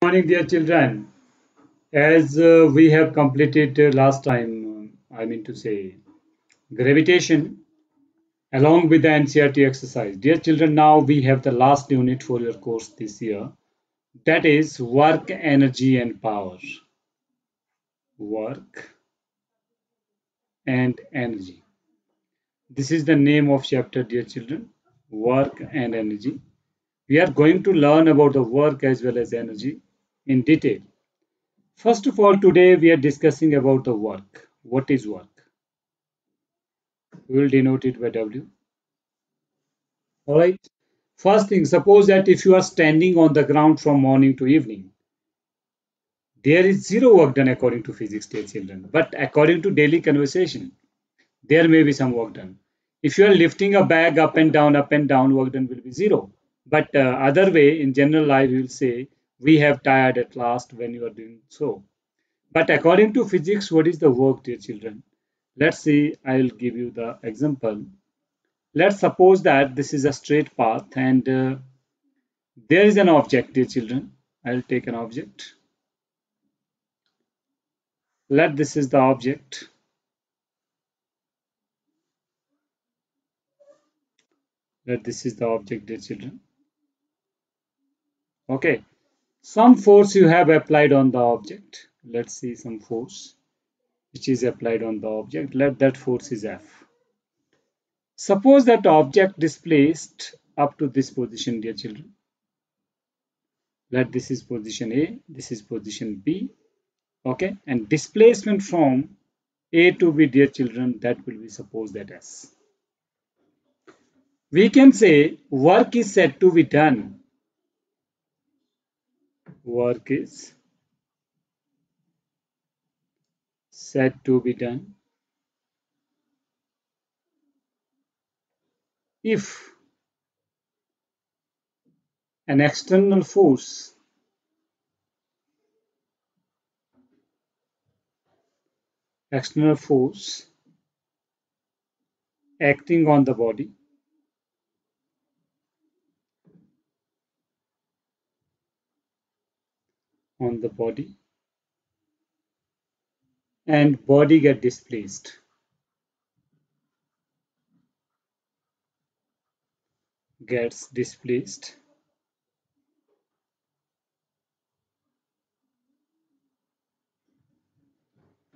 morning, dear children. As uh, we have completed uh, last time, uh, I mean to say, gravitation along with the NCERT exercise. Dear children, now we have the last unit for your course this year. That is work, energy, and power. Work and energy. This is the name of chapter, dear children. Work and energy. We are going to learn about the work as well as energy in detail. First of all, today we are discussing about the work. What is work? We will denote it by W. Alright. First thing, suppose that if you are standing on the ground from morning to evening, there is zero work done according to physics, dear children. But according to daily conversation, there may be some work done. If you are lifting a bag up and down, up and down, work done will be zero. But uh, other way, in general life, you will say we have tired at last when you are doing so. But according to physics, what is the work, dear children? Let's see, I will give you the example. Let's suppose that this is a straight path and uh, there is an object, dear children. I'll take an object. Let this is the object. Let this is the object, dear children. Okay, some force you have applied on the object. Let's see some force which is applied on the object. Let that force is f. Suppose that object displaced up to this position dear children. Let this is position a this is position b okay? And displacement from a to b dear children that will be suppose that s. We can say work is said to be done work is said to be done. If an external force external force acting on the body on the body. And body get displaced. gets displaced.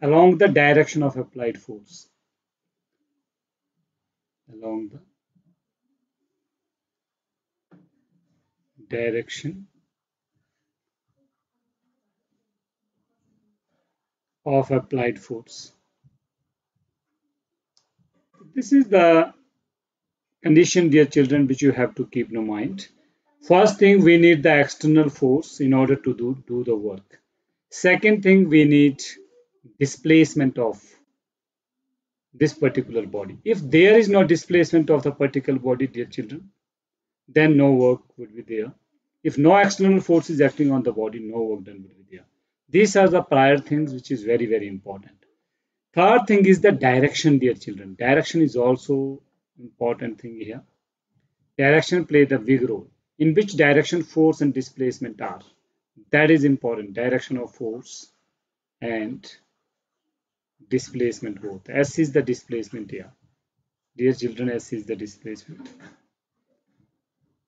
Along the direction of applied force. Along the direction of applied force. This is the condition, dear children, which you have to keep in mind. First thing, we need the external force in order to do, do the work. Second thing, we need displacement of this particular body. If there is no displacement of the particular body, dear children, then no work would be there. If no external force is acting on the body, no work done would be there. These are the prior things which is very, very important. Third thing is the direction, dear children. Direction is also important thing here. Direction play the big role. In which direction force and displacement are. That is important. Direction of force and displacement both. S is the displacement here. Dear children, S is the displacement.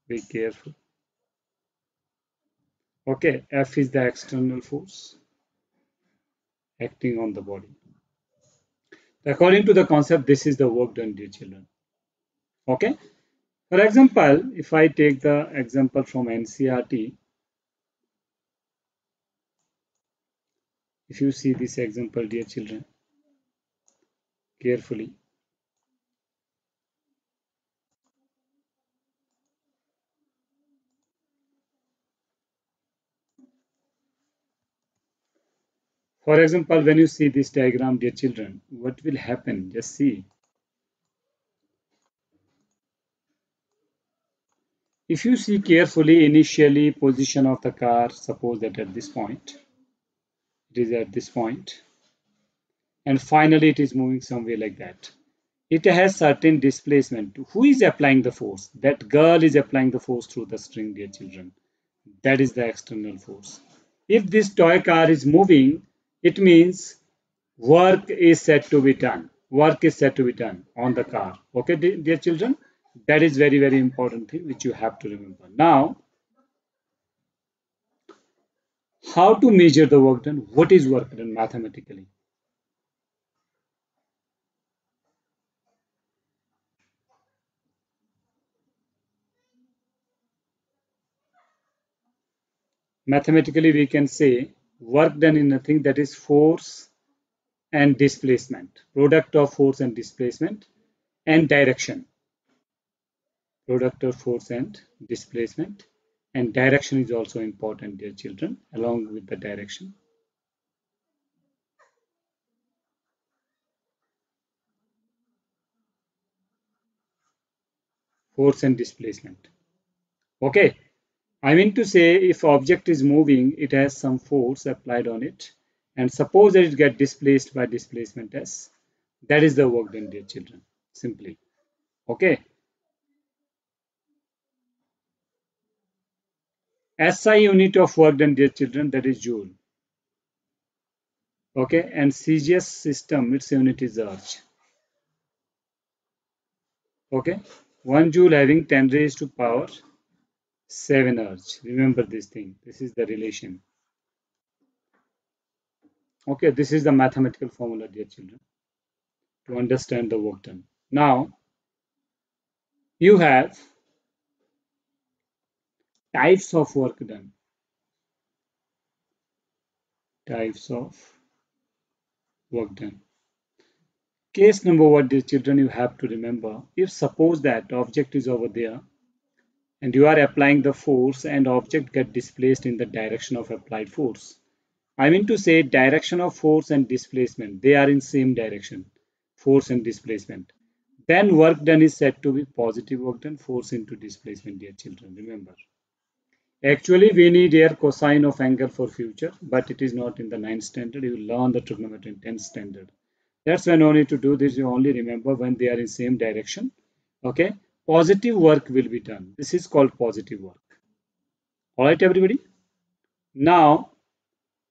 Be careful. Okay, F is the external force acting on the body. According to the concept, this is the work done, dear children. Okay. For example, if I take the example from NCERT, if you see this example, dear children, carefully, For example, when you see this diagram, dear children, what will happen? Just see. If you see carefully initially position of the car, suppose that at this point, it is at this point, and finally it is moving somewhere like that. It has certain displacement. Who is applying the force? That girl is applying the force through the string, dear children. That is the external force. If this toy car is moving, it means work is said to be done. Work is said to be done on the car. Okay, dear children, that is very, very important thing which you have to remember. Now, how to measure the work done? What is work done mathematically? mathematically we can say work done in nothing that is force and displacement product of force and displacement and direction. Product of force and displacement and direction is also important dear children along with the direction. Force and displacement. Okay I mean to say if object is moving, it has some force applied on it. And suppose that it get displaced by displacement S. That is the work done, dear children, simply. Okay. SI unit of work done, dear children, that is Joule. Okay, and CGS system, its unit is Erg. Okay, 1 Joule having 10 raised to power 7 erg remember this thing. This is the relation. Okay this is the mathematical formula dear children to understand the work done. Now you have types of work done. Types of work done. Case number one dear children you have to remember if suppose that object is over there and you are applying the force and object get displaced in the direction of applied force. I mean to say direction of force and displacement, they are in same direction, force and displacement. Then work done is said to be positive work done, force into displacement, dear children, remember. Actually, we need here cosine of angle for future, but it is not in the 9th standard. You will learn the trigonometry in 10th standard. That's why no need to do this. You only remember when they are in same direction. Okay positive work will be done. This is called positive work. Alright everybody. Now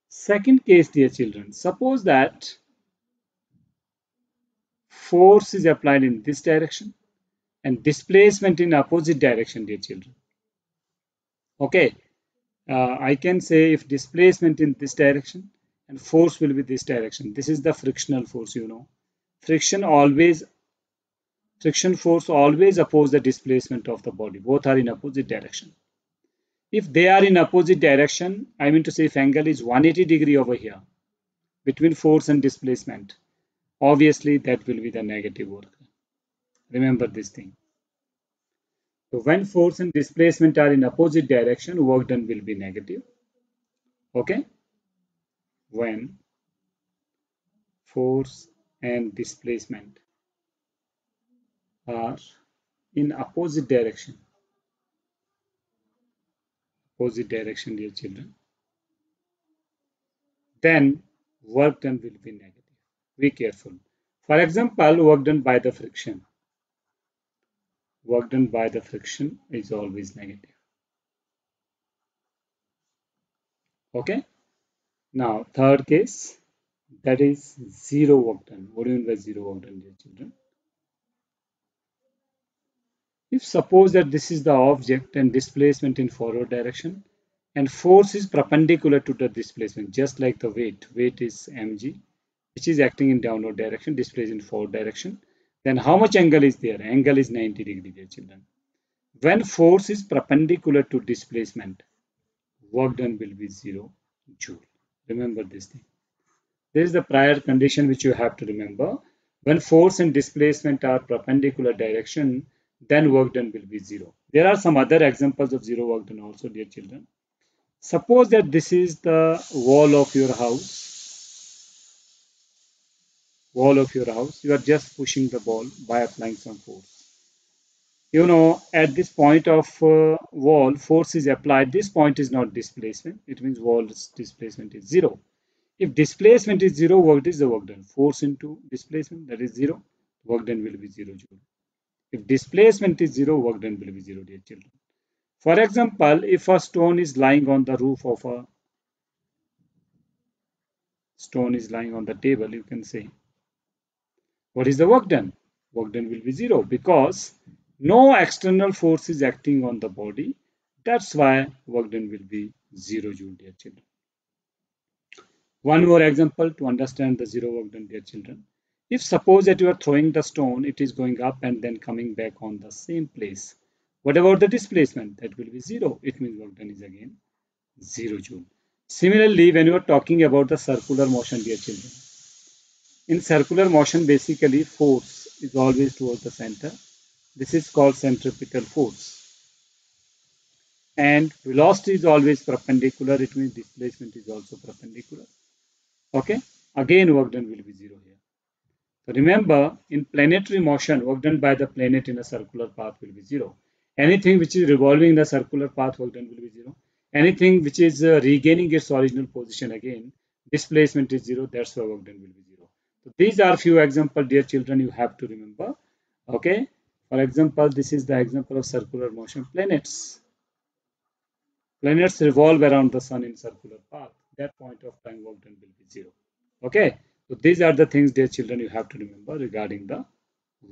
second case dear children. Suppose that force is applied in this direction and displacement in opposite direction dear children. Okay. Uh, I can say if displacement in this direction and force will be this direction. This is the frictional force you know. Friction always friction force always oppose the displacement of the body. Both are in opposite direction. If they are in opposite direction, I mean to say if angle is 180 degree over here between force and displacement, obviously that will be the negative work. Remember this thing. So when force and displacement are in opposite direction, work done will be negative. Okay? When force and displacement are in opposite direction. Opposite direction dear children. Then work done will be negative. Be careful. For example work done by the friction. Work done by the friction is always negative. Okay? Now third case that is zero work done. What do you mean by zero work done dear children if suppose that this is the object and displacement in forward direction and force is perpendicular to the displacement just like the weight, weight is mg which is acting in downward direction, displaced in forward direction, then how much angle is there? Angle is 90 degree dear children. When force is perpendicular to displacement, work done will be 0 joule. Remember this thing. This is the prior condition which you have to remember. When force and displacement are perpendicular direction, then work done will be zero. There are some other examples of zero work done also, dear children. Suppose that this is the wall of your house. Wall of your house. You are just pushing the ball by applying some force. You know, at this point of uh, wall, force is applied. This point is not displacement. It means wall's displacement is zero. If displacement is zero, what is the work done? Force into displacement, that is zero. Work done will be zero joule. If displacement is zero, work done will be zero, dear children. For example, if a stone is lying on the roof of a stone is lying on the table, you can say, what is the work done? Work done will be zero because no external force is acting on the body. That's why work done will be zero joule, dear children. One more example to understand the zero work done, dear children. If suppose that you are throwing the stone, it is going up and then coming back on the same place. What about the displacement? That will be zero. It means work done is again zero joule. Similarly, when you are talking about the circular motion, dear children, in circular motion, basically force is always towards the center. This is called centripetal force. And velocity is always perpendicular. It means displacement is also perpendicular. Okay. Again, work done will be zero here. Remember, in planetary motion, work done by the planet in a circular path will be zero. Anything which is revolving in the circular path work done will be zero. Anything which is uh, regaining its original position again displacement is zero that's why work done will be zero. So these are few examples dear children you have to remember okay? For example this is the example of circular motion planets. Planets revolve around the sun in circular path. That point of time work done will be zero okay so these are the things dear children you have to remember regarding the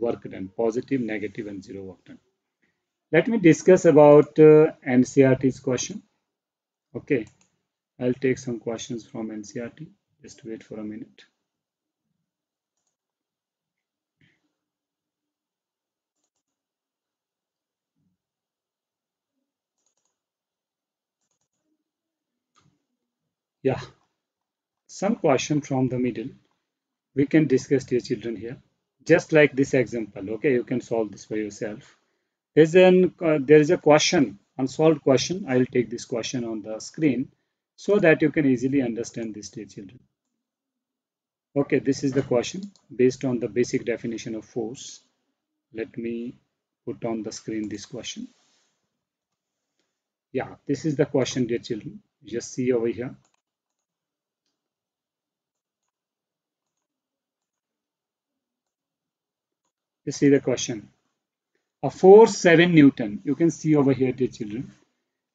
work done positive negative and zero work done let me discuss about uh, NCERT's question Okay, I'll take some questions from NCERT. Just wait for a minute. Yeah, some question from the middle. We can discuss, dear children, here. Just like this example, okay, you can solve this by yourself. There's an, uh, there is a question unsolved question, I will take this question on the screen so that you can easily understand this dear children. Okay, this is the question based on the basic definition of force. Let me put on the screen this question. Yeah, this is the question dear children. Just see over here. You see the question a force 7 Newton, you can see over here dear children,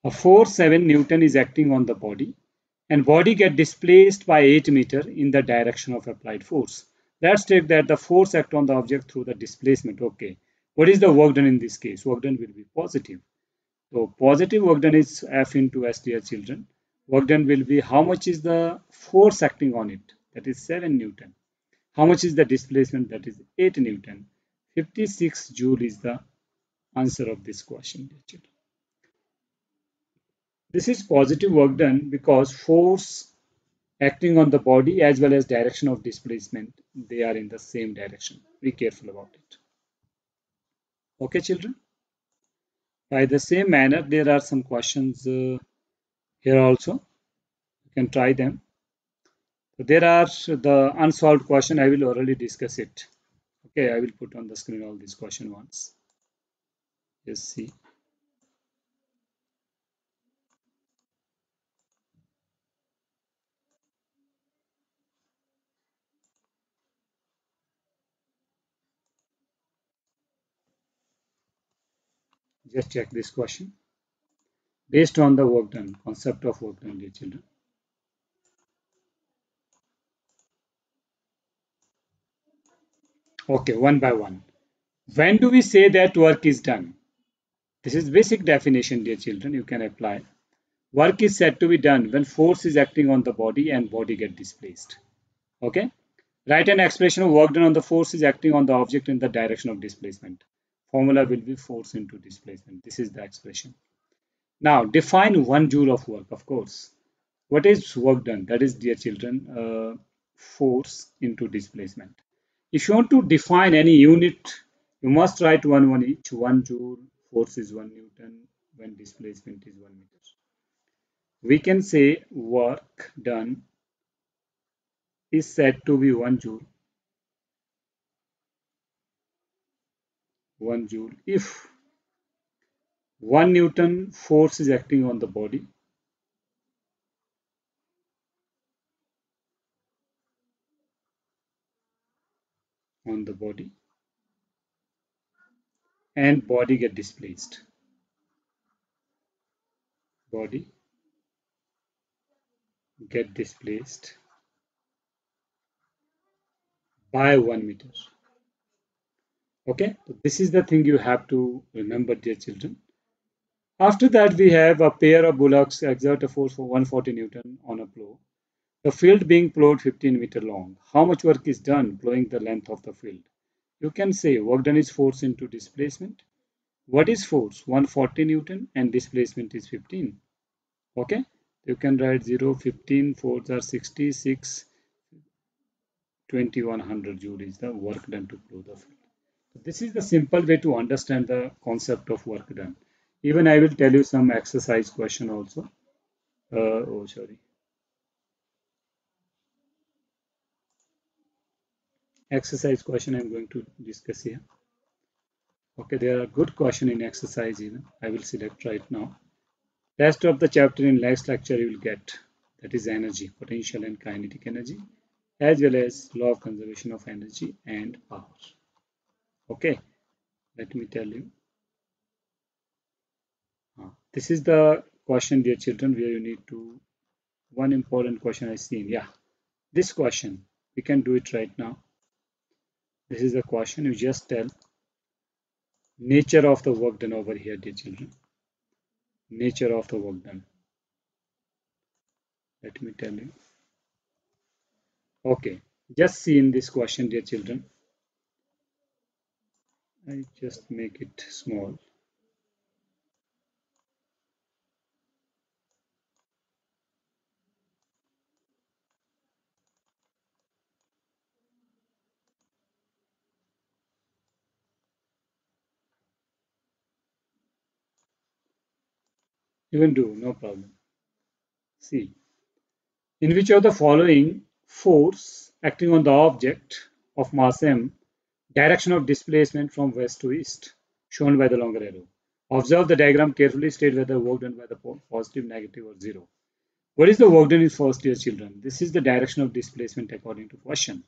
a force 7 Newton is acting on the body and body get displaced by 8 meter in the direction of applied force. Let's take that the force act on the object through the displacement. Okay, what is the work done in this case? Work done will be positive. So positive work done is F into S dear children. Work done will be how much is the force acting on it? That is 7 Newton. How much is the displacement? That is 8 Newton. 56 Joule is the answer of this question. Children. This is positive work done because force acting on the body as well as direction of displacement, they are in the same direction. Be careful about it. Okay, children? By the same manner, there are some questions uh, here also. You can try them. There are the unsolved question. I will already discuss it. Okay, I will put on the screen all these question once. Just see. Just check this question. Based on the work done, concept of work done, dear children. Okay, one by one. When do we say that work is done? This is basic definition, dear children, you can apply. Work is said to be done when force is acting on the body and body get displaced. Okay. Write an expression of work done on the force is acting on the object in the direction of displacement. Formula will be force into displacement. This is the expression. Now define one joule of work, of course. What is work done? That is, dear children, uh, force into displacement. If you want to define any unit, you must write one one each, one joule, force is 1 Newton when displacement is 1 meter. We can say work done is said to be 1 joule. 1 joule if 1 Newton force is acting on the body on the body and body get displaced body get displaced by 1 meter. Okay, this is the thing you have to remember, dear children. After that, we have a pair of bullocks exert a force for 140 Newton on a plow. The field being plowed 15 meter long. How much work is done plowing the length of the field? You can say work done is force into displacement. What is force? 140 Newton and displacement is 15. Okay, you can write 0, 15, 4 are 66, 2100 joule is the work done to plow the field. This is the simple way to understand the concept of work done. Even I will tell you some exercise question also. Uh, oh, sorry. Exercise question I'm going to discuss here. Okay, there are good question in exercise even. I will select right now. Rest of the chapter in next lecture you will get. That is energy, potential and kinetic energy, as well as law of conservation of energy and power okay let me tell you uh, this is the question dear children where you need to one important question I seen yeah this question we can do it right now this is the question you just tell. Nature of the work done over here dear children nature of the work done. Let me tell you. Okay just see in this question dear children. I just make it small you can do no problem see in which of the following force acting on the object of mass m Direction of displacement from west to east, shown by the longer arrow. Observe the diagram carefully, state whether work done by the positive, negative or zero. What is the work done in first year children? This is the direction of displacement according to question.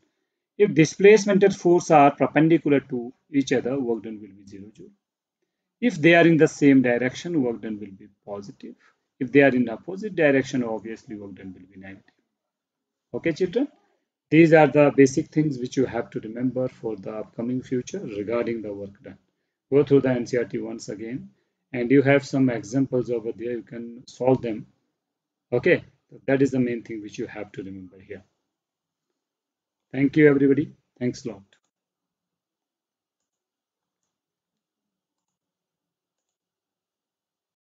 If displacement and force are perpendicular to each other, work done will be zero joule. If they are in the same direction, work done will be positive. If they are in the opposite direction, obviously work done will be negative. Okay, children? These are the basic things which you have to remember for the upcoming future regarding the work done. Go through the NCERT once again and you have some examples over there. You can solve them. Okay, that is the main thing which you have to remember here. Thank you everybody. Thanks a lot.